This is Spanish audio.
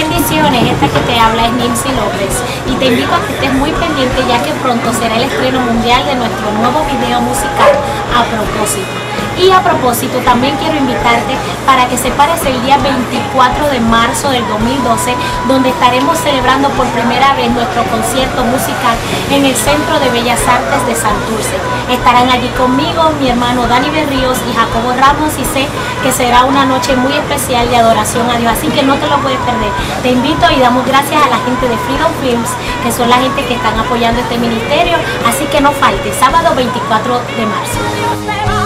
Bendiciones, esta que te habla es Nancy López y te invito a que estés muy pendiente ya que pronto será el estreno mundial de nuestro nuevo video musical a propósito. Y a propósito, también quiero invitarte para que separes el día 24 de marzo del 2012, donde estaremos celebrando por primera vez nuestro concierto musical en el Centro de Bellas Artes de Santurce. Estarán allí conmigo mi hermano Dani Berríos y Jacobo Ramos y sé que será una noche muy especial de adoración a Dios, así que no te lo puedes perder. Te invito y damos gracias a la gente de Freedom Films, que son la gente que están apoyando este ministerio, así que no falte, sábado 24 de marzo.